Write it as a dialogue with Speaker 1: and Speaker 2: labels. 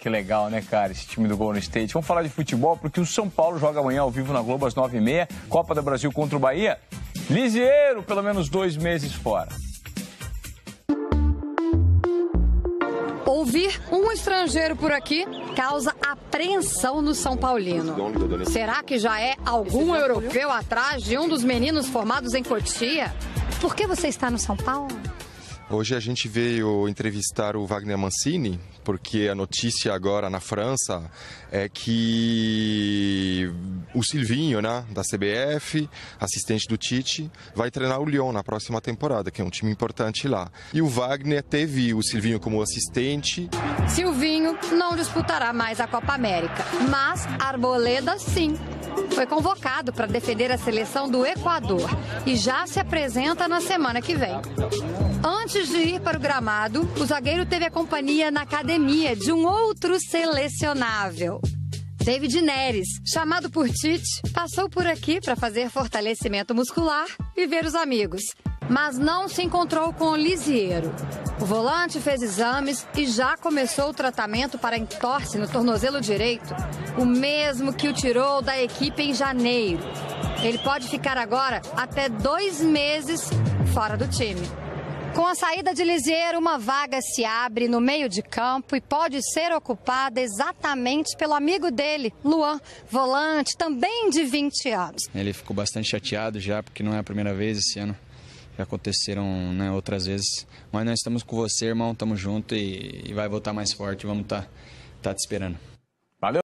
Speaker 1: que legal, né, cara, esse time do Golden State. Vamos falar de futebol, porque o São Paulo joga amanhã ao vivo na Globo às 9h30, Copa do Brasil contra o Bahia. Lisieiro, pelo menos dois meses fora.
Speaker 2: Ouvir um estrangeiro por aqui causa apreensão no São Paulino. Será que já é algum europeu atrás de um dos meninos formados em Cotia? Por que você está no São Paulo?
Speaker 3: Hoje a gente veio entrevistar o Wagner Mancini, porque a notícia agora na França é que o Silvinho, né, da CBF, assistente do Tite, vai treinar o Lyon na próxima temporada, que é um time importante lá. E o Wagner teve o Silvinho como assistente.
Speaker 2: Silvinho não disputará mais a Copa América, mas Arboleda sim foi convocado para defender a seleção do Equador e já se apresenta na semana que vem. Antes de ir para o gramado, o zagueiro teve a companhia na academia de um outro selecionável. David Neres, chamado por Tite, passou por aqui para fazer fortalecimento muscular e ver os amigos mas não se encontrou com o Lisieiro. O volante fez exames e já começou o tratamento para entorse no tornozelo direito, o mesmo que o tirou da equipe em janeiro. Ele pode ficar agora até dois meses fora do time. Com a saída de Lisieiro, uma vaga se abre no meio de campo e pode ser ocupada exatamente pelo amigo dele, Luan, volante, também de 20 anos.
Speaker 4: Ele ficou bastante chateado já, porque não é a primeira vez esse ano já aconteceram né, outras vezes. Mas nós estamos com você, irmão, estamos junto e, e vai voltar mais forte. Vamos estar tá, tá te esperando.